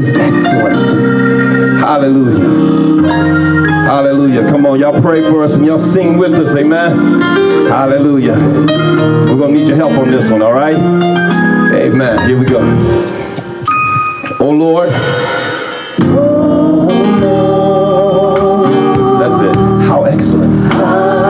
is excellent. Hallelujah. Hallelujah. Come on, y'all pray for us and y'all sing with us. Amen. Hallelujah. We're going to need your help on this one, all right? Amen. Here we go. Oh, Lord. That's it. How excellent.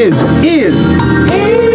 is, is, is.